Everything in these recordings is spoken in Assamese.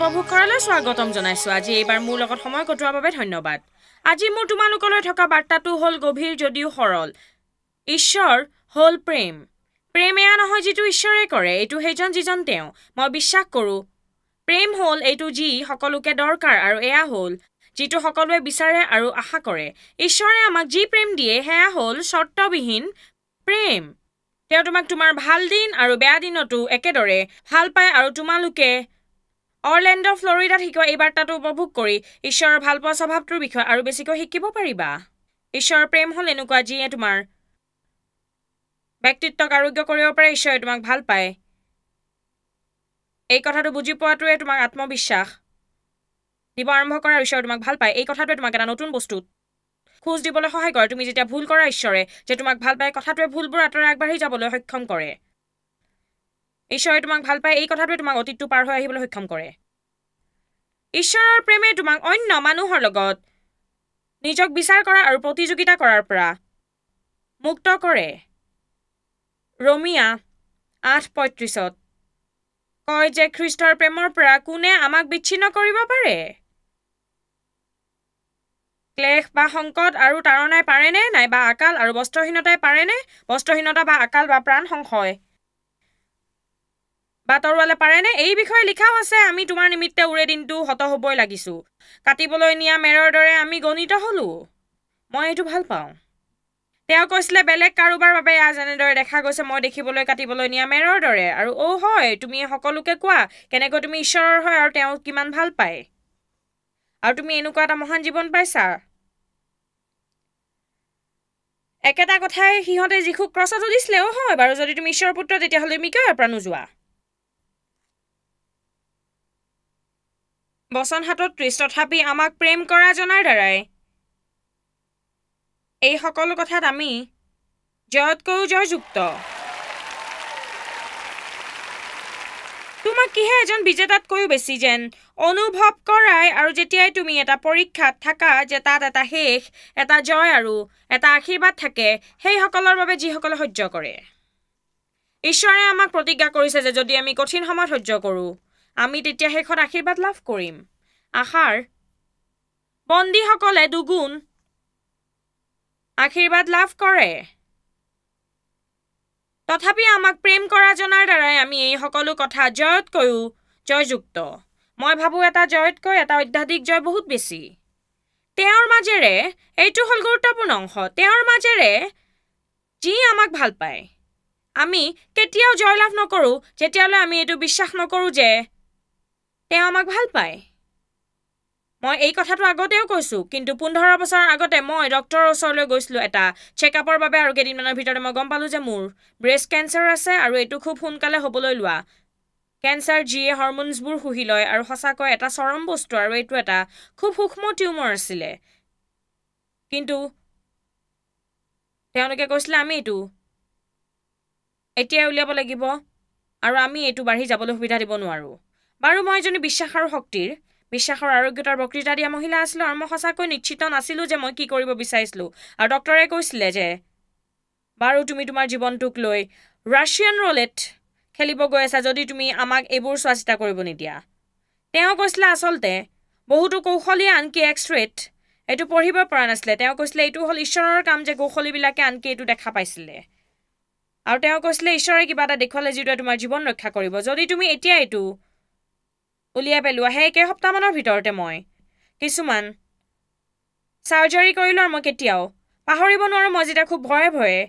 নিত জীৱন উপভোগ কৰালৈ স্বাগতম জনাইছোঁ। আজি এইবাৰ মোৰ লগত সময় কটোৱাৰ বাবে ধন্যবাদ। আজি মোৰ তোমালোকলৈ থকা বাৰ্তাটো হ'ল গভীৰ যদিও সৰল। ঈশ্বৰ হ'ল প্ৰেম। প্ৰেম এয়া নহয় যিটো ঈশ্বৰে কৰে এইটো সেইজন যিজন তেওঁ। মই বিশ্বাস কৰোঁ প্ৰেম হ'ল এইটো যি সকলোকে দৰকাৰ আৰু এয়া হ'ল যিটো সকলোৱে বিচাৰে আৰু আশা কৰে। ঈশ্বৰে আমাক যি প্ৰেম দিয়ে সেয়া হ'ল চৰ্তবিহীন প্ৰেম। তেওঁ তোমাক তোমাৰ ভাল দিন আৰু বেয়া দিনতো একেদৰে ভাল পায় আৰু তোমালোকে অৰলেণ্ড ফ্লৰিডাত শিকোৱা এই বাৰ্তাটো উপভোগ কৰি ঈশ্বৰৰ ভালপোৱা স্বভাৱটোৰ বিষয়ে আৰু বেছিকৈ শিকিব পাৰিবা। ঈশ্বৰৰ প্ৰেম হ'ল এনেকুৱা যিয়ে তোমাৰ ব্যক্তিত্বক আৰোগ্য কৰিব পাৰে ঈশ্বৰে তোমাক ভাল পায়। এই কথাটো বুজি পোৱাটোৱে তোমাক আত্মবিশ্বাস দিব আৰম্ভ কৰা ঈশ্বৰে তোমাক ভাল পায়। এই কথাটোৱে তোমাক এটা নতুন বস্তুত খোজ দিবলৈ সহায় কৰে। তুমি যেতিয়া ভুল কৰা ঈশ্বৰে যে তোমাক ভাল পায় কথাটোৱে ভুলবোৰ আঁতৰে আগবাঢ়ি যাবলৈ সক্ষম কৰে। ঈশ্বৰে তোমাক ভাল পায় এই কথাটোৱে তোমাক অতীতটো পাৰ হৈ আহিবলৈ সক্ষম কৰে। ঈশ্বৰৰ প্ৰেমে তোমাক অন্য মানুহৰ লগত নিজক বিচাৰ কৰা আৰু প্ৰতিযোগিতা কৰাৰ পৰা মুক্ত কৰে। ৰমিয়া আঠ পঁয়ত্ৰিছত কয় যে খ্ৰীষ্টৰ প্ৰেমৰ পৰা কোনে আমাক বিচ্ছিন্ন কৰিব পাৰে? ক্লেশ বা সংকট আৰু তাৰণাই পাৰেনে? নাইবা আকাল আৰু বস্ত্ৰহীনতাই পাৰেনে? বস্ত্ৰহীনতা বা আকাল বা প্ৰাণ সংশয়। বা তৰোৱালে পাৰেনে? এই বিষয়ে লিখাও আছে। আমি তোমাৰ নিমিত্তে উৰে দিনটো হত হ'বই লাগিছোঁ। কাটিবলৈ নিয়া মেৰৰ দৰে আমি গণিত হ'লোঁ। মই এইটো ভাল পাওঁ। তেওঁ কৈছিলে বেলেগ কাৰোবাৰ বাবে এয়া যেনেদৰে দেখা গৈছে মই দেখিবলৈ কাটিবলৈ নিয়া মেৰৰ দৰে। আৰু অ' হয় তুমি সকলোকে কোৱা কেনেকৈ তুমি ঈশ্বৰৰ হয় আৰু তেওঁ কিমান ভাল পায়? আৰু তুমি এনেকুৱা এটা মহান জীৱন পাইছা? একেটা কথাই সিহঁতে যিখোক ক্ৰছত দিছিলে। অ' হয় বাৰু যদি তুমি ঈশ্বৰৰ পুত্ৰ তেতিয়াহ'লে তুমি কিয় ইয়াৰ পৰা নোযোৱা? বচন হাতত ত্ৰিছ তথাপি আমাক প্ৰেম কৰা জনাৰ দ্বাৰাই। এই সকলো কথাত আমি জয়তকৈও জয়যুক্ত। তোমাক কিহে এজন বিজেতাতকৈও বেছি যেন অনুভৱ কৰাই আৰু যেতিয়াই তুমি এটা পৰীক্ষাত থাকা যে তাত এটা শেষ এটা জয় আৰু এটা আশীৰ্বাদ থাকে সেইসকলৰ বাবে যিসকলে সহ্য কৰে। ঈশ্বৰে আমাক প্ৰতিজ্ঞা কৰিছে যে যদি আমি কঠিন সময়ত সহ্য কৰোঁ আমি তেতিয়া শেষত আশীৰ্বাদ লাভ কৰিম। আশাৰ বন্দীসকলে দুগুণ আশীৰ্বাদ লাভ কৰে। তথাপি আমাক প্ৰেম কৰা জনাৰ দ্বাৰাই আমি এই সকলো কথা জয়তকৈও জয়যুক্ত। মই ভাবোঁ এটা জয়তকৈ এটা অত্যাধিক জয় বহুত বেছি। তেওঁৰ মাজেৰে এইটো হ'ল গুৰুত্বপূৰ্ণ অংশ তেওঁৰ মাজেৰে যি আমাক ভাল পায়। আমি কেতিয়াও জয়লাভ নকৰোঁ যেতিয়ালৈ আমি এইটো বিশ্বাস নকৰোঁ যে তেওঁ আমাক ভাল পায়। মই এই কথাটো আগতেও কৈছোঁ কিন্তু পোন্ধৰ বছৰ আগতে মই ডক্টৰৰ ওচৰলৈ গৈছিলোঁ এটা চেকআপৰ বাবে আৰু কেইদিনমানৰ ভিতৰতে মই গম পালোঁ যে মোৰ ব্ৰেষ্ট কেঞ্চাৰ আছে আৰু এইটো খুব সোনকালে হ'বলৈ লোৱা। কেঞ্চাৰ যিয়ে হৰম'নছবোৰ শুহি লয় আৰু সঁচাকৈ এটা চৰম বস্তু আৰু এইটো এটা খুব সূক্ষ্ম টিউমৰ আছিলে। কিন্তু তেওঁলোকে কৈছিলে আমি এইটো এতিয়াই উলিয়াব লাগিব আৰু আমি এইটো বাঢ়ি যাবলৈ সুবিধা দিব নোৱাৰোঁ। বাৰু মই এজনী বিশ্বাস আৰু শক্তিৰ। বিশ্বাসৰ আৰোগ্যতাৰ বক্তৃতা দিয়া মহিলা আছিলোঁ আৰু মই সঁচাকৈ নিশ্চিত নাছিলোঁ যে মই কি কৰিব বিচাৰিছিলোঁ। আৰু ডক্টৰে কৈছিলে যে বাৰু তুমি তোমাৰ জীৱনটোক লৈ ৰাছিয়ান ৰলেট খেলিব গৈ আছা যদি তুমি আমাক এইবোৰ চোৱা চিতা কৰিব নিদিয়া তেওঁ কৈছিলে আচলতে বহুতো কৌশলীয়ে আনকি এক্স ৰেত এইটো পঢ়িব পৰা নাছিলে। তেওঁ কৈছিলে এইটো হ'ল ঈশ্বৰৰ কাম যে কৌশলীবিলাকে আনকি এইটো দেখা পাইছিলে আৰু তেওঁ কৈছিলে ঈশ্বৰে কিবা এটা দেখুৱালে যিটোৱে তোমাৰ জীৱন ৰক্ষা কৰিব। যদি তুমি এতিয়া এইটো উলিয়াই পেলোৱা সেই একেসপ্তাহমানৰ ভিতৰতে মই। কিছুমান চাৰ্জাৰী কৰিলোঁ আৰু মই কেতিয়াও। পাহৰিব নোৱাৰোঁ মই যেতিয়া খুব ভয়ে ভয়ে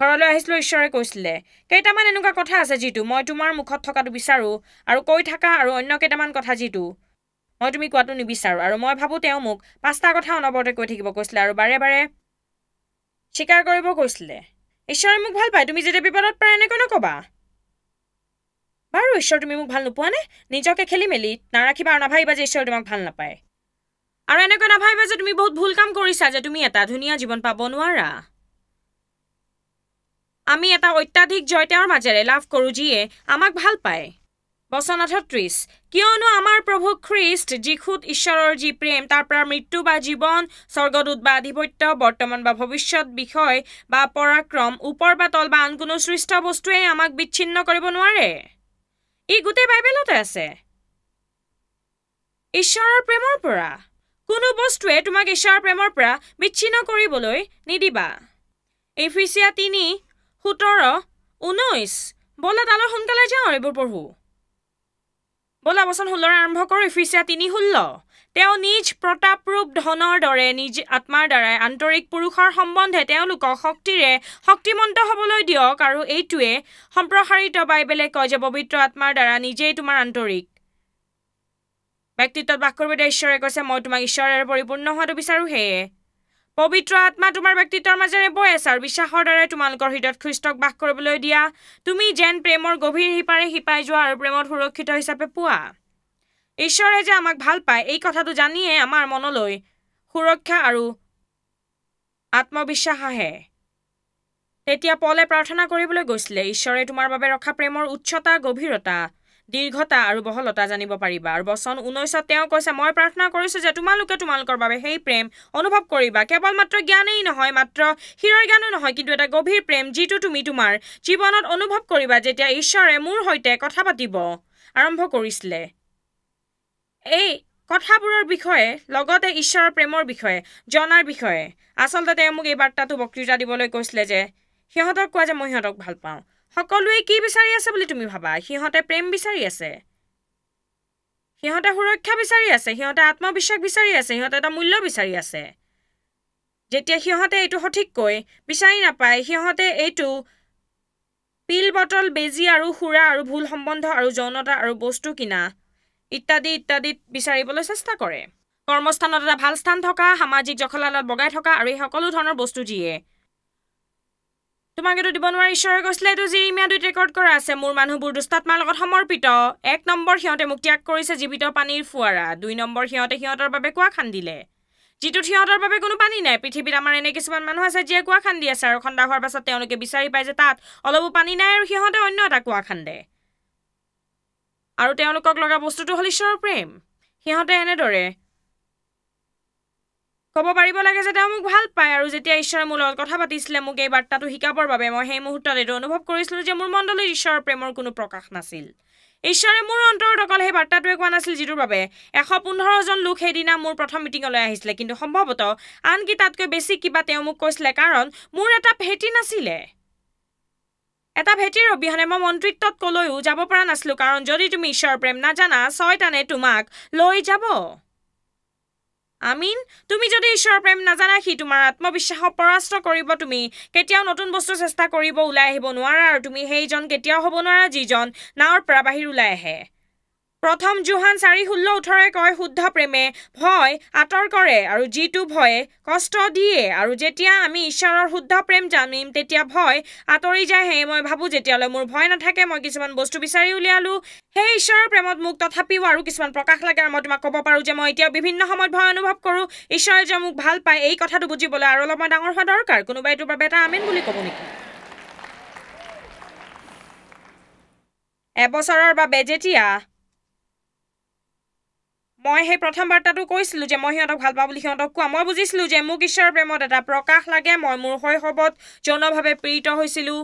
ঘৰলৈ আহিছিলোঁ ঈশ্বৰে কৈছিলে কেইটামান এনেকুৱা কথা আছে যিটো মই তোমাৰ মুখত থকাটো বিচাৰোঁ আৰু কৈ থাকা আৰু অন্য কেইটামান কথা যিটো মই তুমি কোৱাটো নিবিচাৰোঁ। আৰু মই ভাবোঁ তেওঁ মোক পাঁচটা কথা অনবৰতে কৈ থাকিব কৈছিলে আৰু বাৰে বাৰে স্বীকাৰ কৰিব কৈছিলে। ঈশ্বৰে মোক ভাল পায় তুমি যেতিয়া বিপদত পাৰে এনেকৈ নক'বা। বাৰু ঈশ্বৰ তুমি মোক ভাল নোপোৱানে নিজকে খেলি মেলি নাৰাখিবা আৰু নাভাবিবা যে ঈশ্বৰে তোমাক ভাল নাপায়। আৰু এনেকৈ নাভাবিবা যে তুমি বহুত ভুল কাম কৰিছা যে তুমি এটা ধুনীয়া জীৱন পাব নোৱাৰা। আমি এটা অত্যাধিক জয় তেওঁৰ মাজেৰে লাভ কৰোঁ যিয়ে আমাক ভাল পায়। বচন আঠত্ৰিছ কিয়নো আমাৰ প্ৰভু খ্ৰীষ্ট যীশুত ঈশ্বৰৰ যি প্ৰেম তাৰ পৰা মৃত্যু বা জীৱন স্বৰ্গদূত বা আধিপত্য বৰ্তমান বা ভৱিষ্যত বিষয় বা পৰাক্ৰম ওপৰ বা তল বা আন কোনো সৃষ্ট বস্তুৱে আমাক বিচ্ছিন্ন কৰিব নোৱাৰে। ই গোটেই বাইবেলতে আছে। ঈশ্বৰৰ প্ৰেমৰ পৰা। কোনো বস্তুৱে তোমাক ঈশ্বৰৰ প্ৰেমৰ পৰা বিচ্ছিন্ন কৰিবলৈ নিদিবা। এফিচিয়া তিনি সোতৰ ঊনৈছ ব'লা তালৈ সোনকালে যাওঁ এইবোৰ পঢ়ো। ব'লা বচন ষোল্লৰে আৰম্ভ কৰোঁ এফিচিয়া তিনি ষোল্ল। তেওঁ নিজ প্ৰতাপৰূপ ধনৰ দৰে নিজ আত্মাৰ দ্বাৰাই আন্তৰিক পুৰুষৰ সম্বন্ধে তেওঁলোকক শক্তিৰে শক্তিমন্ত হ'বলৈ দিয়ক আৰু এইটোৱে সম্প্ৰসাৰিত বাইবেলে কয় যে পবিত্ৰ আত্মাৰ দ্বাৰা নিজেই তোমাৰ আন্তৰিক। ব্যক্তিত্বত বাস কৰিব দিয়া ঈশ্বৰে কৈছে মই তোমাক ঈশ্বৰৰ পৰিপূৰ্ণ হোৱাটো বিচাৰোঁ সেয়ে পবিত্ৰ আত্মা তোমাৰ ব্যক্তিত্বৰ মাজেৰে বৈ আছে আৰু বিশ্বাসৰ দ্বাৰাই তোমালোকৰ হৃদয়ত খ্ৰীষ্টক বাস কৰিবলৈ দিয়া। তুমি যেন প্ৰেমৰ গভীৰ সিপাৰে সিপাই যোৱা আৰু প্ৰেমত সুৰক্ষিত হিচাপে পোৱা। ঈশ্বৰে যে আমাক ভাল পায় এই কথাটো জানিয়ে আমাৰ মনলৈ সুৰক্ষা আৰু আত্মবিশ্বাস আহে। তেতিয়া পলে প্ৰাৰ্থনা কৰিবলৈ গৈছিলে ঈশ্বৰে তোমাৰ বাবে ৰখা প্ৰেমৰ উচ্চতা গভীৰতা দীৰ্ঘতা আৰু বহলতা জানিব পাৰিবা। আৰু বচন ঊনৈছত তেওঁ কৈছে মই প্ৰাৰ্থনা কৰিছোঁ যে তোমালোকে তোমালোকৰ বাবে সেই প্ৰেম অনুভৱ কৰিবা। কেৱল মাত্ৰ জ্ঞানেই নহয় মাত্ৰ শিৰৰ জ্ঞানো নহয় কিন্তু এটা গভীৰ প্ৰেম যিটো তুমি তোমাৰ জীৱনত অনুভৱ কৰিবা যেতিয়া ঈশ্বৰে মোৰ সৈতে কথা পাতিব আৰম্ভ কৰিছিলে। এই কথাবোৰৰ বিষয়ে লগতে ঈশ্বৰৰ প্ৰেমৰ বিষয়ে জনাৰ বিষয়ে। আচলতে তেওঁ মোক এই বাৰ্তাটো বক্তৃতা দিবলৈ কৈছিলে যে সিহঁতক কোৱা যে মই সিহঁতক ভাল পাওঁ। সকলোৱে কি বিচাৰি আছে বুলি তুমি ভাবা? সিহঁতে প্ৰেম বিচাৰি আছে। সিহঁতে সুৰক্ষা বিচাৰি আছে। সিহঁতে আত্মবিশ্বাস বিচাৰি আছে। সিহঁতে এটা মূল্য বিচাৰি আছে। যেতিয়া সিহঁতে এইটো সঠিককৈ বিচাৰি নাপায় সিহঁতে এইটো পিল বটল বেজী আৰু সুৰা আৰু ভুল সম্বন্ধ আৰু যৌনতা আৰু বস্তু কিনা ইত্যাদি ইত্যাদিত বিচাৰিবলৈ চেষ্টা কৰে। কৰ্মস্থানত এটা ভাল স্থান থকা সামাজিক জখলালত বগাই থকা আৰু এই সকলো ধৰণৰ বস্তু যিয়ে। তোমাক এইটো দিব নোৱাৰা ঈশ্বৰে কৈছিলে এইটো জিৰিমীয়া দুইত ৰেকৰ্ড কৰা আছে মোৰ মানুহবোৰ দুষ্টাত্মাৰ লগত সমৰ্পিত। এক নম্বৰ সিহঁতে মোক ত্যাগ কৰিছে জীৱিত পানীৰ ফুৱাৰা। দুই নম্বৰ সিহঁতে সিহঁতৰ বাবে কোৱা খান্দিলে যিটোত সিহঁতৰ বাবে কোনো পানী নাই। পৃথিৱীত আমাৰ এনে কিছুমান মানুহ আছে যিয়ে কোৱা খান্দি আছে আৰু খন্দা হোৱাৰ পাছত তেওঁলোকে বিচাৰি পায় যে তাত অলপো পানী নাই আৰু সিহঁতে অন্য এটা কোৱা খান্দে আৰু তেওঁলোকক লগা বস্তুটো হ'ল ঈশ্বৰৰ প্ৰেম। সিহঁতে এনেদৰে ক'ব পাৰিব লাগে যে তেওঁ মোক ভাল পায় আৰু যেতিয়া ঈশ্বৰে মোৰ লগত কথা পাতিছিলে মোক এই বাৰ্তাটো শিকাবৰ বাবে মই সেই মুহূৰ্তত এইটো অনুভৱ কৰিছিলোঁ যে মোৰ মণ্ডলত ঈশ্বৰৰ প্ৰেমৰ কোনো প্ৰকাশ নাছিল। ঈশ্বৰে মোৰ অন্তৰত অকল সেই বাৰ্তাটোৱে কোৱা নাছিল যিটোৰ বাবে এশ পোন্ধৰজন লোক সেইদিনা মোৰ প্ৰথম মিটিঙলৈ আহিছিলে। কিন্তু সম্ভৱতঃ আনকি তাতকৈ বেছি কিবা তেওঁ মোক কৈছিলে কাৰণ মোৰ এটা ভেটি নাছিলে। এটা ভেটিৰ অবিহনে মই মন্ত্ৰিত্বত কলৈও যাব পৰা নাছিলো কাৰণ যদি তুমি ঈশ্বৰৰ প্ৰেম নাজানা ছয়তানে তোমাক লৈ যাব। আমিন তুমি যদি ঈশ্বৰৰ প্ৰেম নাজানা সি তোমাৰ আত্মবিশ্বাসক পৰাস্ত কৰিব তুমি কেতিয়াও নতুন বস্তু চেষ্টা কৰিব ওলাই আহিব নোৱাৰা আৰু তুমি সেইজন কেতিয়াও হ'ব নোৱাৰা যিজন নাৱৰ পৰা বাহিৰ ওলাই আহে। প্ৰথম জোহান চাৰি ষোল্ল ওঠৰে কয় শুদ্ধ প্ৰেমে ভয় আঁতৰ কৰে আৰু যিটো ভয়ে কষ্ট দিয়ে আৰু যেতিয়া আমি ঈশ্বৰৰ শুদ্ধ প্ৰেম জানিম তেতিয়া ভয় আঁতৰি যায় সেয়ে মই ভাবোঁ যেতিয়ালৈ মোৰ ভয় নাথাকে মই কিছুমান বস্তু বিচাৰি উলিয়ালোঁ। সেই ঈশ্বৰৰ প্ৰেমত মোক তথাপিও আৰু কিছুমান প্ৰকাশ লাগে আৰু মই তোমাক ক'ব পাৰোঁ যে মই এতিয়াও বিভিন্ন সময়ত ভয় অনুভৱ কৰোঁ। ঈশ্বৰে যে মোক ভাল পায় এই কথাটো বুজিবলৈ আৰু অলপমান ডাঙৰ হোৱা দৰকাৰ। কোনোবাই এইটোৰ বাবে এটা আমেন বুলি ক'ব নেকি? এবছৰৰ বাবে যেতিয়া মই সেই প্ৰথম বাৰ্তাটো কৈছিলোঁ যে মই সিহঁতক ভাল পাওঁ বুলি সিহঁতক কোৱা। মই বুজিছিলোঁ যে মোক ঈশ্বৰৰ প্ৰেমত এটা প্ৰকাশ লাগে মই মোৰ শৈশৱত যৌনভাৱে পীড়িত হৈছিলোঁ।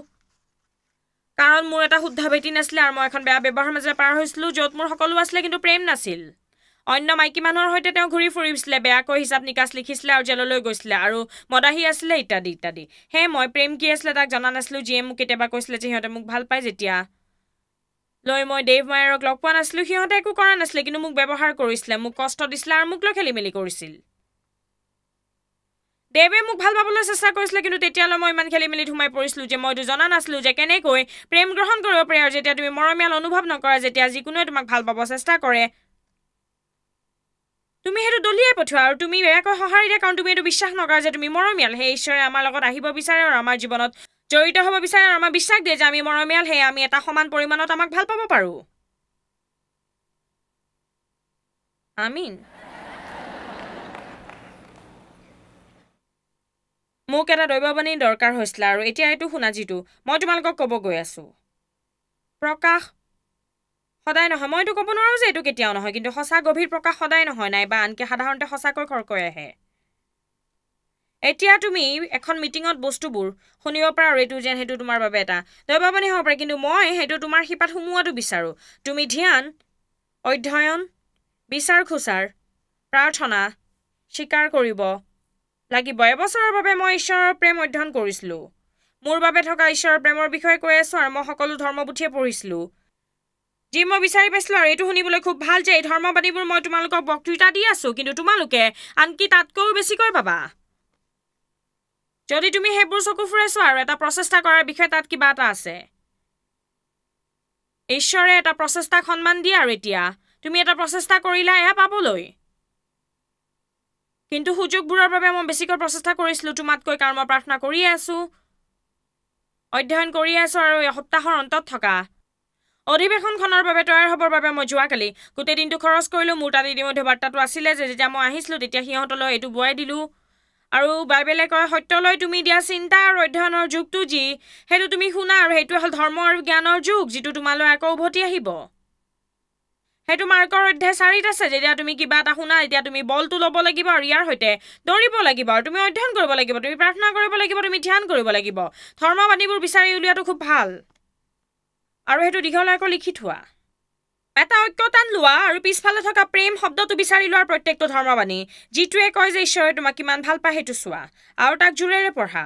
কাৰণ মোৰ এটা শুদ্ধ ভেটি নাছিলে আৰু মই এখন বেয়া ব্যৱহাৰৰ মাজেৰে পাৰ হৈছিলোঁ য'ত মোৰ সকলো আছিলে কিন্তু প্ৰেম নাছিল। অন্য মাইকী মানুহৰ সৈতে তেওঁ ঘূৰি ফুৰিছিলে বেয়াকৈ হিচাপ নিকাচ লিখিছিলে আৰু জেললৈ গৈছিলে আৰু মদাহী আছিলে ইত্যাদি ইত্যাদি। সেয়ে মই প্ৰেম কি আছিলে তাক জনা নাছিলোঁ যিয়ে মোক কেতিয়াবা কৈছিলে যে সিহঁতে মোক ভাল পায় যেতিয়া লৈ মই দেৱ মায়াৰক লগ পোৱা নাছিলোঁ। সিহঁতে একো কৰা নাছিলে কিন্তু মোক ব্যৱহাৰ কৰিছিলে মোক কষ্ট দিছিলে আৰু মোক লৈ খেলি মেলি কৰিছিল। দেৱে মোক ভাল পাবলৈ চেষ্টা কৰিছিলে কিন্তু তেতিয়ালৈ মই ইমান খেলি মেলিত সোমাই পৰিছিলোঁ যে মইতো জনা নাছিলোঁ যে কেনেকৈ প্ৰেম গ্ৰহণ কৰিব পাৰি আৰু যেতিয়া তুমি মৰমীয়াল অনুভৱ নকৰা যেতিয়া যিকোনোৱে তোমাক ভাল পাব চেষ্টা কৰে। তুমি সেইটো দলিয়াই পঠোৱা আৰু তুমি বেয়াকৈ সঁহাৰি দিয়া কাৰণ তুমি এইটো বিশ্বাস নকৰা যে তুমি মৰমীয়াল। সেই ঈশ্বৰে আমাৰ লগত আহিব বিচাৰে আৰু আমাৰ জীৱনত জড়িত হ'ব বিচাৰে আৰু আমাক বিশ্বাস দিয়ে যে আমি মৰমীয়াল সেয়ে আমি এটা সমান পৰিমাণত আমাক ভাল পাব পাৰোঁ। আমিন। মোক এটা দৈৱবাণী দৰকাৰ হৈছিলে আৰু এতিয়া এইটো শুনা যিটো মই তোমালোকক ক'ব গৈ আছোঁ। প্ৰকাশ সদায় নহয় মই এইটো ক'ব নোৱাৰোঁ যে এইটো কেতিয়াও নহয় কিন্তু সঁচা গভীৰ প্ৰকাশ সদায় নহয় নাইবা আনকি সাধাৰণতে সঁচাকৈ খৰকৈ আহে। এতিয়া তুমি এখন মিটিঙত বস্তুবোৰ শুনিব পাৰা আৰু এইটো যেন সেইটো তোমাৰ বাবে এটা। দৈৱবাণী হ'ব পাৰে কিন্তু মই সেইটো তোমাৰ শিপাত সোমোৱাটো বিচাৰোঁ। তুমি ধ্যান অধ্যয়ন বিচাৰ খোচাৰ প্ৰাৰ্থনা স্বীকাৰ কৰিব লাগিব। এবছৰৰ বাবে মই ঈশ্বৰৰ প্ৰেম অধ্যয়ন কৰিছিলোঁ। মোৰ বাবে থকা ঈশ্বৰৰ প্ৰেমৰ বিষয়ে কৈ আছোঁ আৰু মই সকলো ধৰ্মপুথিয়ে পঢ়িছিলোঁ। যি মই বিচাৰি পাইছিলোঁ আৰু এইটো শুনিবলৈ খুব ভাল যে এই ধৰ্মবাদীবোৰ মই তোমালোকক বক্তৃতা দি আছোঁ কিন্তু তোমালোকে আনকি তাতকৈও বেছিকৈ পাবা যদি তুমি সেইবোৰ চকু ফুৰাইছো আৰু এটা প্ৰচেষ্টা কৰাৰ বিষয়ে তাত কিবা এটা আছে। ঈশ্বৰে এটা প্ৰচেষ্টাক সন্মান দিয়ে আৰু এতিয়া। তুমি এটা প্ৰচেষ্টা কৰিলা এয়া পাবলৈ। কিন্তু সুযোগবোৰৰ বাবে মই বেছিকৈ প্ৰচেষ্টা কৰিছিলোঁ তোমাতকৈ কাৰণ মই প্ৰাৰ্থনা কৰিয়ে আছোঁ। অধ্যয়ন কৰি আছোঁ আৰু এসপ্তাহৰ অন্তত থকা। অধিৱেশনখনৰ বাবে তৈয়াৰ হ'বৰ বাবে মই যোৱাকালি গোটেই দিনটো খৰচ কৰিলোঁ মোৰ তাত ইতিমধ্যে বাৰ্তাটো আছিলে যে যেতিয়া মই আহিছিলোঁ তেতিয়া সিহঁতলৈ এইটো বোৱাই দিলোঁ। আৰু বাইবেলে কয় সত্যলৈ তুমি দিয়া চিন্তা আৰু অধ্যয়নৰ যুগটো যি সেইটো তুমি শুনা আৰু সেইটোৱে হ'ল ধৰ্ম আৰু জ্ঞানৰ যুগ যিটো তোমালৈ আকৌ উভতি আহিব। সেইটো মাৰ্কৰ অধ্যায় চাৰিত আছে যেতিয়া তুমি কিবা এটা শুনা এতিয়া তুমি বলটো ল'ব লাগিব আৰু ইয়াৰ সৈতে দৌৰিব লাগিব আৰু তুমি অধ্যয়ন কৰিব লাগিব তুমি প্ৰাৰ্থনা কৰিব লাগিব তুমি ধ্যান কৰিব লাগিব। ধৰ্মবাদীবোৰ বিচাৰি উলিওৱাটো খুব ভাল। আৰু সেইটো দীঘলৈ আকৌ লিখি থোৱা। এটা ঐক্যতান লোৱা আৰু পিছফালে থকা প্ৰেম শব্দটো বিচাৰি লোৱাৰ প্ৰত্যেকটো ধৰ্মবাণী যিটোৱে কয় যে ঈশ্বৰে তোমাক কিমান ভাল পায় সেইটো চোৱা আৰু তাক জোৰেৰে পঢ়া।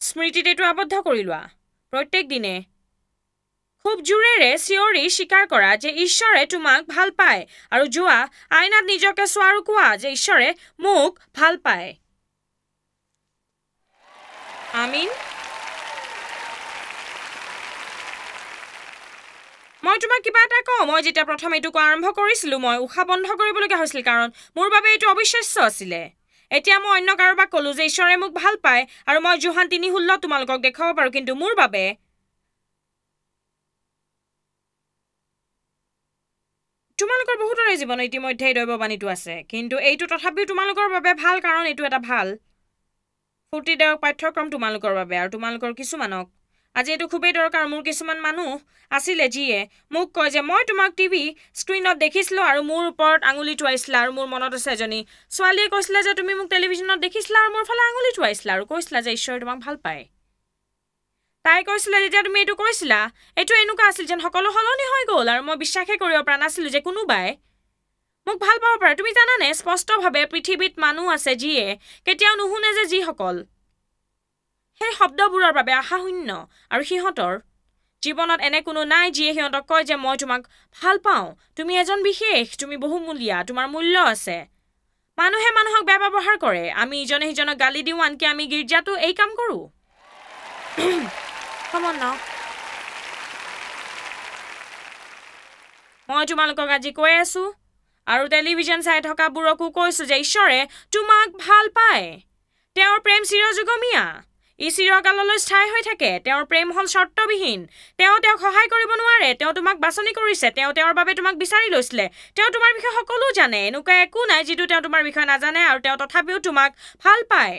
স্মৃতিত এইটো আবদ্ধ কৰি লোৱা। প্ৰত্যেক দিনে খুব জোৰেৰে চিঞৰি স্বীকাৰ কৰা যে ঈশ্বৰে তোমাক ভাল পায় আৰু যোৱা আইনাত নিজকে চোৱা আৰু কোৱা যে ঈশ্বৰে মোক ভাল পায়। আমিন। মই তোমাক কিবা এটা কওঁ। মই যেতিয়া প্ৰথম এইটো কোৱা আৰম্ভ কৰিছিলোঁ মই উশাহ বন্ধ কৰিবলগীয়া হৈছিল কাৰণ মোৰ বাবে এইটো অবিশ্বাস্য আছিলে। এতিয়া মই অন্য কাৰোবাক ক'লোঁ যে ঈশ্বৰে মোক ভাল পায় আৰু মই জোহান তিনি ষোল্ল তোমালোকক দেখুৱাব পাৰোঁ কিন্তু মোৰ বাবে তোমালোকৰ বহুতৰে জীৱনত ইতিমধ্যে এই দৈৱবাণীটো আছে। কিন্তু এইটো তথাপিও তোমালোকৰ বাবে ভাল কাৰণ এইটো এটা ভাল। ফূৰ্তিদায়ক পাঠ্যক্ৰম তোমালোকৰ বাবে আৰু তোমালোকৰ কিছুমানক আজি এইটো খুবেই দৰকাৰ। মোৰ কিছুমান মানুহ আছিলে যিয়ে মোক কয় যে মই তোমাক টিভি স্ক্ৰীণত দেখিছিলোঁ আৰু মোৰ ওপৰত আঙুলি টোৱাইছিলা আৰু মোৰ মনত আছে এজনী ছোৱালীয়ে কৈছিলে যে তুমি মোক টেলিভিশ্যনত দেখিছিলা আৰু মোৰ ফালে আঙুলি টোৱাইছিলা আৰু কৈছিলা যে ঈশ্বৰে তোমাক ভাল পায় তাই কৈছিলে যেতিয়া তুমি এইটো কৈছিলা এইটো এনেকুৱা আছিল যেন সকলো সলনি হৈ গ'ল আৰু মই বিশ্বাসে কৰিব পৰা নাছিলোঁ যে কোনোবাই মোক ভাল পাব পাৰে। তুমি জানানে স্পষ্টভাৱে পৃথিৱীত মানুহ আছে যিয়ে কেতিয়াও নুশুনে যে যিসকল সেই শব্দবোৰৰ বাবে আশা শূন্য আৰু সিহঁতৰ জীৱনত এনে কোনো নাই যিয়ে সিহঁতক কয় যে মই তোমাক ভাল পাওঁ। তুমি এজন বিশেষ তুমি বহুমূলীয়া তোমাৰ মূল্য আছে। মানুহে মানুহক বেয়া ব্যৱহাৰ কৰে। আমি ইজনে সিজনক গালি দিওঁ আনকি আমি গীৰ্জাটো এই কাম কৰোঁ। মই তোমালোকক আজি কৈ আছো আৰু টেলিভিশ্যন চাই থকাবোৰকো কৈছো যে ঈশ্বৰে তোমাক ভাল পায়। তেওঁৰ প্ৰেম চিৰযুগমীয়া। ই চিৰকাললৈ স্থায়ী হৈ থাকে। তেওঁৰ প্ৰেম হ'ল চৰ্তবিহীন তেওঁ তেওঁক সহায় কৰিব নোৱাৰে। তেওঁ তোমাক বাছনি কৰিছে। তেওঁ তেওঁৰ বাবে তোমাক বিচাৰি লৈছিলে। তেওঁ তোমাৰ বিষয়ে সকলো জানে। এনেকুৱা একো নাই যিটো তেওঁ তোমাৰ বিষয়ে নাজানে আৰু তেওঁ তথাপিও তোমাক ভাল পায়।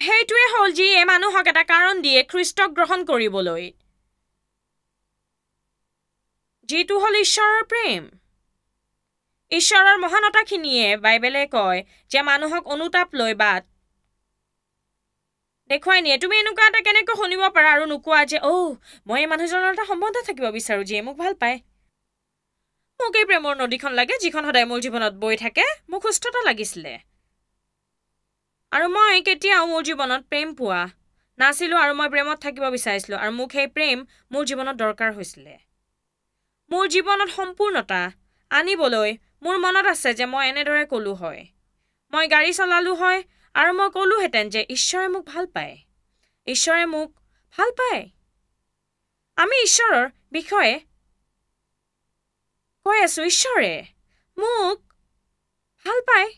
সেইটোৱে হ'ল যিয়ে মানুহক এটা কাৰণ দিয়ে খ্ৰীষ্টক গ্ৰহণ কৰিবলৈ। যিটো হ'ল ঈশ্বৰৰ প্ৰেম। ঈশ্বৰৰ মহানতাখিনিয়ে বাইবেলে কয় যে মানুহক অনুতাপ লৈ বাট। দেখুৱাই নিয়ে তুমি এনেকুৱা এটা কেনেকৈ শুনিব পাৰা আৰু নোকোৱা যে অ' মই এই মানুহজনৰ এটা সম্বন্ধ থাকিব বিচাৰোঁ যিয়ে মোক ভাল পায়। মোক এই প্ৰেমৰ নদীখন লাগে যিখন সদায় মোৰ জীৱনত বৈ থাকে মোক সুস্থতা লাগিছিলে। আৰু মই কেতিয়াও মোৰ জীৱনত প্ৰেম পোৱা নাছিলোঁ আৰু মই প্ৰেমত থাকিব বিচাৰিছিলোঁ আৰু মোক সেই প্ৰেম মোৰ জীৱনত দৰকাৰ হৈছিলে। মোৰ জীৱনত সম্পূৰ্ণতা আনিবলৈ মোৰ মনত আছে যে মই এনেদৰে ক'লোঁ হয়। মই গাড়ী চলালোঁ হয় আৰু মই ক'লোহেঁতেন যে ঈশ্বৰে মোক ভাল পায়। ঈশ্বৰে মোক ভাল পায়। আমি ঈশ্বৰৰ বিষয়ে কৈ আছোঁ ঈশ্বৰে মোক ভাল পায়।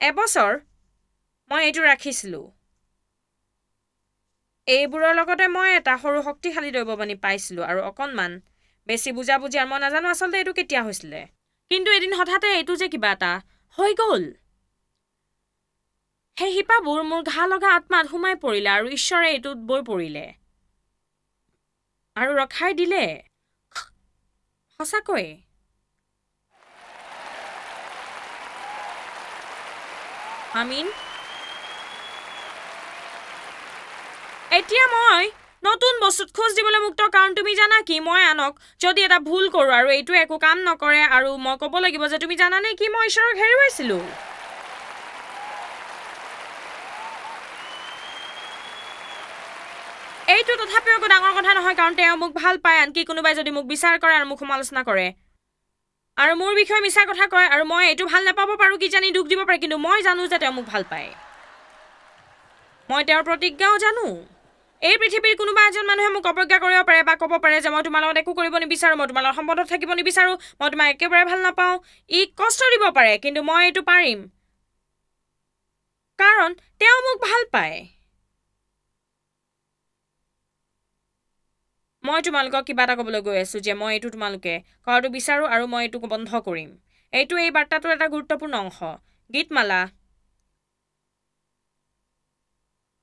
এবছৰ মই এইটো ৰাখিছিলোঁ। এইবোৰৰ লগতে মই এটা সৰু শক্তিশালী দৈৱবাণী পাইছিলোঁ আৰু অকণমান বেছি বুজাবুজি আৰু মই নাজানো আচলতে এইটো কেতিয়া হৈছিলে। কিন্তু এদিন হঠাতে এইটো যে কিবা এটা হৈ গ'ল। সেই শিপাবোৰ মোৰ ঘাঁ লগা আত্মাত সোমাই পৰিলে আৰু ঈশ্বৰে এইটোত বৈ পৰিলে। আৰু ৰখাই দিলে। সঁচাকৈ। আমিন। এতিয়া মই নতুন বস্তুত খোজ দিবলৈ মুক্ত কাৰণ তুমি জানা কি? মই আনক যদি এটা ভুল কৰোঁ আৰু এইটো একো কাম নকৰে আৰু মই ক'ব লাগিব যে তুমি জানানে কি? মই ঈশ্বৰক হেৰুৱাইছিলোঁ। এইটো তথাপিও একো ডাঙৰ কথা নহয় কাৰণ তেওঁ মোক ভাল পায় আনকি কোনোবাই যদি মোক বিচাৰ কৰে আৰু মোক সমালোচনা কৰে। আৰু মোৰ বিষয়ে মিছা কথা কয় আৰু মই এইটো ভাল নাপাব পাৰোঁ কিজানি দুখ দিব পাৰে কিন্তু মই জানো যে তেওঁ মোক ভাল পায়। মই তেওঁৰ প্ৰতিজ্ঞাও জানো। এই পৃথিৱীৰ কোনোবা এজন মানুহে মোক অৱজ্ঞা কৰিব পাৰে বা ক'ব পাৰে যে মই তোমাৰ লগত একো কৰিব নিবিচাৰোঁ মই তোমাৰ লগত সম্বন্ধত থাকিব নিবিচাৰোঁ মই তোমাক একেবাৰে ভাল নাপাওঁ। ই কষ্ট দিব পাৰে কিন্তু মই এইটো পাৰিম। কাৰণ তেওঁ মোক ভাল পায়। মই তোমালোকক কিবা এটা ক'বলৈ গৈ আছোঁ যে মই এইটো তোমালোকে কৰাটো বিচাৰোঁ আৰু মই এইটো বন্ধ কৰিম। এইটো এই বাৰ্তাটোৰ এটা গুৰুত্বপূৰ্ণ অংশ। গীতমালা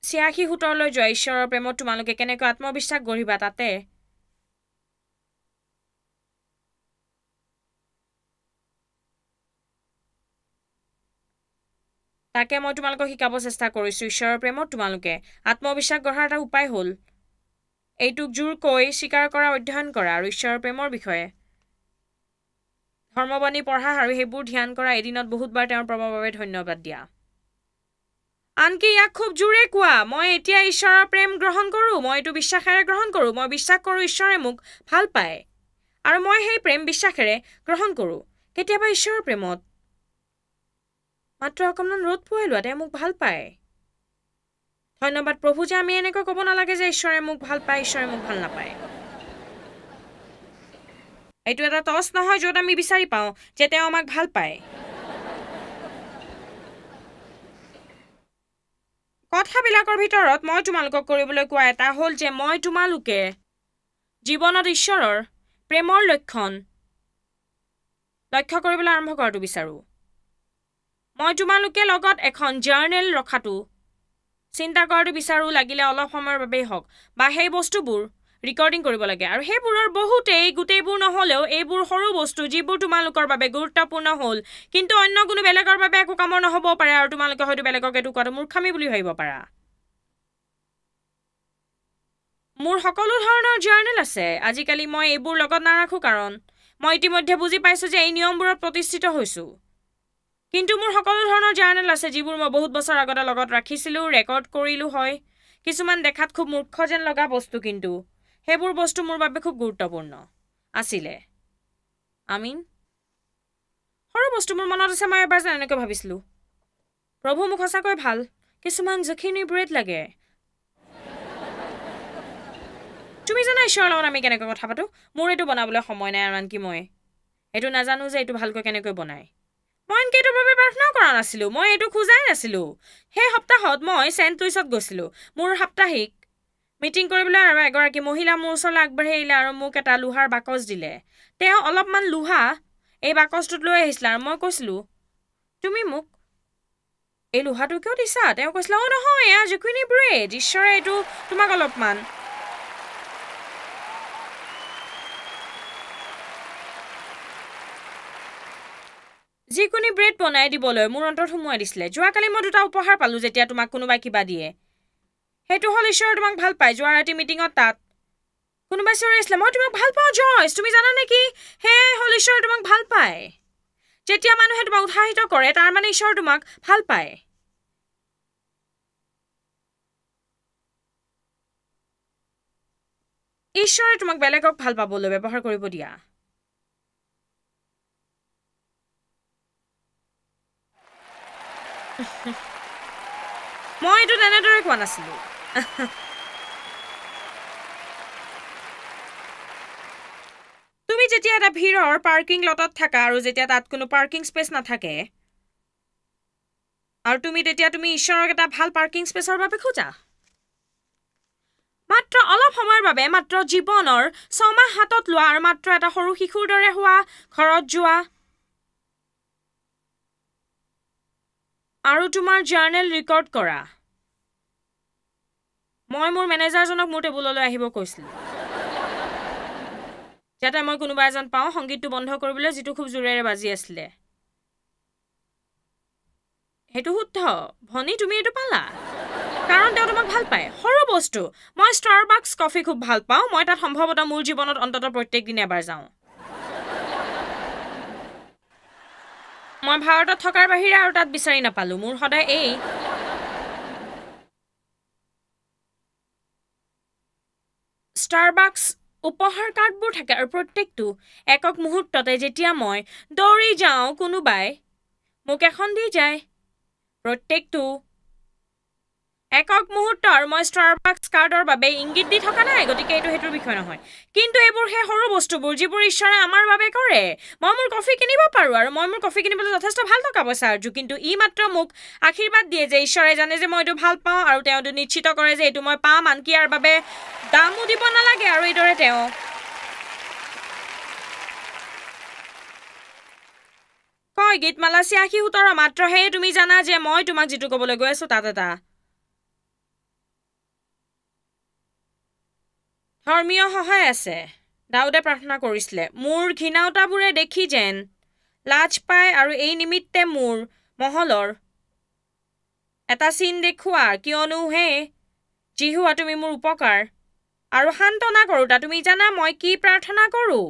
ছিয়াশী সোতৰলৈ যোৱা ঈশ্বৰৰ প্ৰেমত তোমালোকে কেনেকৈ আত্মবিশ্বাস গঢ়িবা তাতে? তাকে মই তোমালোকক শিকাব চেষ্টা কৰিছোঁ ঈশ্বৰৰ প্ৰেমত তোমালোকে আত্মবিশ্বাস গঢ়াৰ এটা উপায় হ'ল। এইটোক জোৰকৈ স্বীকাৰ কৰা অধ্যয়ন কৰা আৰু ঈশ্বৰৰ প্ৰেমৰ বিষয়ে। ধৰ্মবাণী পঢ়া আৰু সেইবোৰ ধ্যান কৰা এদিনত বহুতবাৰ তেওঁৰ প্ৰেমৰ বাবে ধন্যবাদ দিয়া। আনকি ইয়াক খুব জোৰে কোৱা মই এতিয়া ঈশ্বৰৰ প্ৰেম গ্ৰহণ কৰোঁ মই এইটো বিশ্বাসেৰে গ্ৰহণ কৰোঁ মই বিশ্বাস কৰোঁ ঈশ্বৰে মোক ভাল পায় আৰু মই সেই প্ৰেম বিশ্বাসেৰে গ্ৰহণ কৰোঁ। কেতিয়াবা ঈশ্বৰৰ প্ৰেমত মাত্ৰ অকণমান ৰ'দ পোৱাই লোৱা তেওঁ মোক ভাল পায়। ধন্যবাদ প্ৰভু যে আমি এনেকৈ ক'ব নালাগে যে ঈশ্বৰে মোক ভাল পায় ঈশ্বৰে মোক ভাল নাপায়। এইটো এটা টচ নহয় য'ত আমি বিচাৰি পাওঁ যে তেওঁ আমাক ভাল পায়। কথাবিলাকৰ ভিতৰত মই তোমালোকক কৰিবলৈ কোৱা এটা হ'ল যে মই তোমালোকে জীৱনত ঈশ্বৰৰ প্ৰেমৰ লক্ষণ লক্ষ্য কৰিবলৈ আৰম্ভ কৰাটো বিচাৰোঁ। মই তোমালোকে লগত এখন জাৰ্নেল ৰখাটো চিন্তা কৰাটো বিচাৰোঁ লাগিলে অলপ সময়ৰ বাবেই হওক। বা সেই বস্তুবোৰ ৰেকৰ্ডিং কৰিব লাগে। আৰু সেইবোৰৰ বহুতেই গোটেইবোৰ নহ'লেও এইবোৰ সৰু বস্তু যিবোৰ তোমালোকৰ বাবে গুৰুত্বপূৰ্ণ হ'ল। কিন্তু অন্য কোনো বেলেগৰ বাবে একো কামৰ নহ'ব পাৰে আৰু তোমালোকে হয়তো বেলেগক এইটো কোৱাটো মূৰ্খামী বুলি ভাবিব পাৰা। মোৰ সকলো ধৰণৰ জাৰ্নেল আছে। আজিকালি মই এইবোৰ লগত নাৰাখোঁ কাৰণ মই ইতিমধ্যে বুজি পাইছোঁ যে এই নিয়মবোৰত প্ৰতিষ্ঠিত হৈছোঁ। কিন্তু মোৰ সকলো ধৰণৰ জাৰ্নেল আছে যিবোৰ মই বহুত বছৰ আগতে লগত ৰাখিছিলোঁ ৰেকৰ্ড কৰিলোঁ হয়। কিছুমান দেখাত খুব মূৰ্খ যেন লগা বস্তু কিন্তু। সেইবোৰ বস্তু মোৰ বাবে খুব গুৰুত্বপূৰ্ণ। আছিলে। আমিন? সৰু বস্তু মোৰ মনত আছে মই এবাৰ এনেকৈ ভাবিছিলোঁ। প্ৰভু মোক সঁচাকৈ ভাল। কিছুমান জখিনী ব্ৰেড লাগে। তুমি জানা ঈশ্বৰৰ লগত আমি কেনেকৈ কথা পাতোঁ? মোৰ এইটো বনাবলৈ সময় নাই আৰু আনকি মই। এইটো নাজানো যে এইটো ভালকৈ কেনেকৈ বনায়। মই আনকি এইটোৰ বাবে প্ৰাৰ্থনাও কৰা নাছিলোঁ। মই এইটো খোজাই নাছিলোঁ। সেই সপ্তাহত মই চেণ্ট লুইচত গৈছিলোঁ। মোৰ সাপ্তাহিক মিটিং কৰিবলৈ আৰু এগৰাকী মহিলা মোৰ ওচৰলৈ আগবাঢ়ি আহিলে আৰু মোক এটা লোহাৰ বাকচ দিলে। তেওঁ অলপমান লোহা এই বাকচটোত লৈ আহিছিলে আৰু মই কৈছিলোঁ তুমি মোক এই লোহাটো কিয় দিছা? তেওঁ কৈছিলে অঁ নহয় এয়া জুকুইনি ব্ৰেড ঈশ্বৰে এইটো তোমাক অলপমান যিকোনো ব্ৰেড বনাই দিবলৈ মোৰ অন্তৰত সোমোৱাই দিছিলে। যোৱাকালি মই দুটা উপহাৰ পালোঁ যেতিয়া তোমাক কোনোবাই কিবা দিয়ে। সেইটো হ'ল ঈশ্বৰে তোমাক ভাল পায়। যোৱা ৰাতি মিটিঙত তাত। কোনোবাই চিঞৰি আছিলে মই তোমাক ভাল পাওঁ জয়ছ তুমি জানা নেকি সেয়াই হ'ল ঈশ্বৰে তোমাক ভাল পায়। যেতিয়া মানুহে তোমাক উৎসাহিত কৰে তাৰমানে ঈশ্বৰ তোমাক ভাল পায়। ঈশ্বৰে তোমাক বেলেগক ভাল পাবলৈ ব্যৱহাৰ কৰিব দিয়া। মই এইটো তেনেদৰে কোৱা নাছিলোঁ। তুমি যেতিয়া এটা ভিৰৰ পাৰ্কিং লটত থাকা আৰু যেতিয়া তাত কোনো পাৰ্কিং স্পেচ নাথাকে আৰু তুমি তেতিয়া তুমি ঈশ্বৰক এটা ভাল পাৰ্কিং স্পেচৰ বাবে খোজা। মাত্ৰ অলপ সময়ৰ বাবে মাত্ৰ জীৱনৰ ছমাহ হাতত লোৱা আৰু মাত্ৰ এটা সৰু শিশুৰ দৰে হোৱা ঘৰত যোৱা আৰু তোমাৰ জাৰ্নেল ৰেকৰ্ড কৰা। মই মোৰ মেনেজাৰজনক মোৰ টেবুললৈ আহিব কৈছিলোঁ। যাতে মই কোনোবা এজন পাওঁ সংগীতটো বন্ধ কৰিবলৈ যিটো খুব জোৰেৰে বাজি আছিলে। সেইটো শুদ্ধ। ভনী তুমি এইটো পালা। কাৰণ তেওঁ তোমাক ভাল পায়। সৰু বস্তু। মই ষ্টাৰ বাক্স কফি খুব ভাল পাওঁ। মই তাত সম্ভৱতঃ মোৰ জীৱনত অন্ততঃ প্ৰত্যেক দিনে এবাৰ যাওঁ। মই ভাৰতত থকাৰ বাহিৰে আৰু তাত বিচাৰি নাপালোঁ। মোৰ সদায় এই ষ্টাৰবাক্স উপহাৰ কাৰ্ডবোৰ থাকে আৰু প্ৰত্যেকটো একক মুহূৰ্ততে যেতিয়া মই দৌৰি যাওঁ কোনোবাই মোক এখন দি যায়। প্ৰত্যেকটো একক মুহূৰ্তৰ ষ্টাৰবাক্স কাৰ্ডৰ বাবে ইংগিত দি থকা নাই গতিকে এইটো সেইটোৰ বিষয় নহয়। কিন্তু এইবোৰ সেই সৰু বস্তুবোৰ যিবোৰ ঈশ্বৰে আমাৰ বাবে কৰে মই মোৰ কফি কিনিব পাৰোঁ আৰু মই মোৰ কফি কিনিবলৈ যথেষ্ট ভাল টকা পইচা আৰ্জো কিন্তু ই মাত্ৰ মোক আশীৰ্বাদ দিয়ে যে ঈশ্বৰে জানে যে মই এইটো ভাল পাওঁ আৰু তেওঁ এইটো নিশ্চিত কৰে যে এইটো মই পাম আনকি ইয়াৰ বাবে দামো দিব নালাগে আৰু এইদৰে তেওঁ কয় গীতমালা ছিয়াশী সোতৰ মাত্ৰহে তুমি জানা যে মই তোমাক যিটো ক'বলৈ গৈ আছোঁ তাত এটা ধৰ্মীয় সহায় আছে। দাউদে প্ৰাৰ্থনা কৰিছিলে মোৰ ঘৃণাওতাবোৰে দেখি যেন লাজ পায় আৰু এই নিমিত্তে মোৰ মহলৰ এটা চিন দেখুওৱা কিয়নো হে যি হোৱা তুমি মোৰ উপকাৰ আৰু সান্তনা কৰোঁতা তুমি জানা মই কি প্ৰাৰ্থনা কৰোঁ?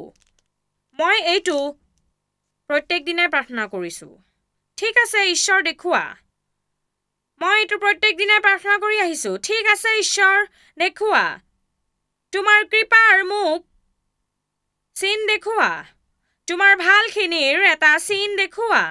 মই এইটো প্ৰত্যেক দিনাই প্ৰাৰ্থনা কৰিছোঁ। ঠিক আছে ঈশ্বৰ দেখুওৱা। মই এইটো প্ৰত্যেক দিনাই প্ৰাৰ্থনা কৰি আহিছোঁ। ঠিক আছে ঈশ্বৰ দেখুওৱা। তোমাৰ কৃপাৰ মোক চিন দেখুওৱা। তোমাৰ ভালখিনিৰ এটা চিন দেখুওৱা।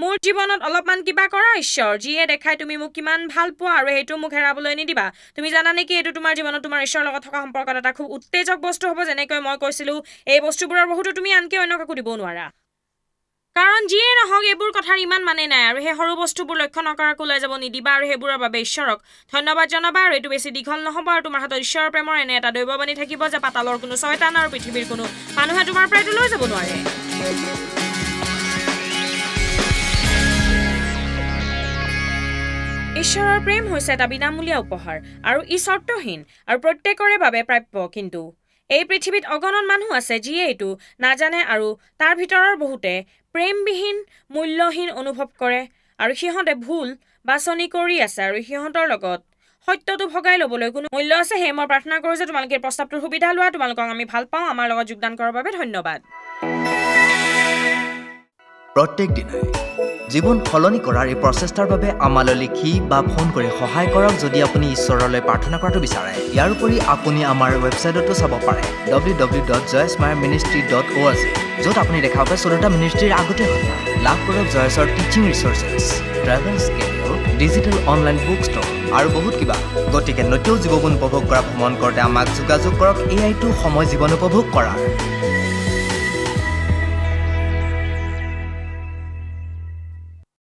মোৰ জীৱনত অলপমান কিবা কৰা ঈশ্বৰ। যিয়ে দেখাই তুমি মোক কিমান ভাল পোৱা আৰু সেইটো মোক হেৰাবলৈ নিদিবা। তুমি জানা নেকি এইটো তোমাৰ জীৱনত তোমাৰ ঈশ্বৰৰ লগত থকা সম্পৰ্কত এটা খুব উত্তেজক বস্তু হ'ব। যেনেকৈ মই কৈছিলোঁ এই বস্তুবোৰৰ বহুতো তুমি আনকি অন্য কাকো দিব নোৱাৰা। কাৰণ যিয়ে নহওক এইবোৰ কথাৰ ইমান মানে নাই আৰু সেই সৰু বস্তুবোৰ লক্ষ্য নকৰাকো ওলাই যাব নিদিবা আৰু সেইবোৰৰ বাবে ঈশ্বৰক ধন্যবাদ জনাবা আৰু এইটো বেছি দীঘল নহ'ব আৰু তোমাৰ হাতত ঈশ্বৰৰ প্ৰেমৰ এনে এটা দৈৱবাণী থাকিব যে পাতালৰ কোনো ছয়তান আৰু পৃথিৱীৰ কোনো মানুহে তোমাৰ পৰা এইটো লৈ যাব নোৱাৰে। ঈশ্বৰৰ প্ৰেম হৈছে এটা বিনামূলীয়া উপহাৰ আৰু ই চৰ্তহীন আৰু প্ৰত্যেকৰে বাবে প্ৰাপ্য কিন্তু এই পৃথিৱীত অগণন মানুহ আছে যিয়ে এইটো নাজানে আৰু তাৰ ভিতৰৰ বহুতে প্ৰেমবিহীন মূল্যহীন অনুভৱ কৰে আৰু সিহঁতে ভুল বাছনি কৰি আছে আৰু সিহঁতৰ লগত সত্যটো ভগাই ল'বলৈ কোনো মূল্য আছে। সেয়ে মই প্ৰাৰ্থনা কৰোঁ যে তোমালোকে প্ৰস্তাৱটোৰ সুবিধা লোৱা। তোমালোকক আমি ভাল পাওঁ। আমাৰ লগত যোগদান কৰাৰ বাবে ধন্যবাদ। প্ৰত্যেক দিনাই। জীৱন সলনি কৰাৰ এই প্ৰচেষ্টাৰ বাবে আমালৈ লিখি বা ফোন কৰি সহায় কৰক যদি আপুনি ঈশ্বৰলৈ প্ৰাৰ্থনা কৰাটো বিচাৰে। ইয়াৰ উপৰি আপুনি আমাৰ ৱেবছাইটতো চাব পাৰে ডব্লিউ ডব্লিউ ডট জয়স্মাৰ মিনিষ্ট্ৰি ডট অ' আছে য'ত আপুনি দেখা পায় চৌধটা মিনিষ্ট্ৰিৰ আগতে লাভ কৰক জয়ছৰ teaching resources travel schedule digital online book store আৰু বহুত কিবা। গতিকে নতুন জীৱন উপভোগ কৰা ভ্ৰমণ কৰোঁতে আমাক যোগাযোগ কৰক এয়াইটো সময় জীৱন উপভোগ কৰাৰ।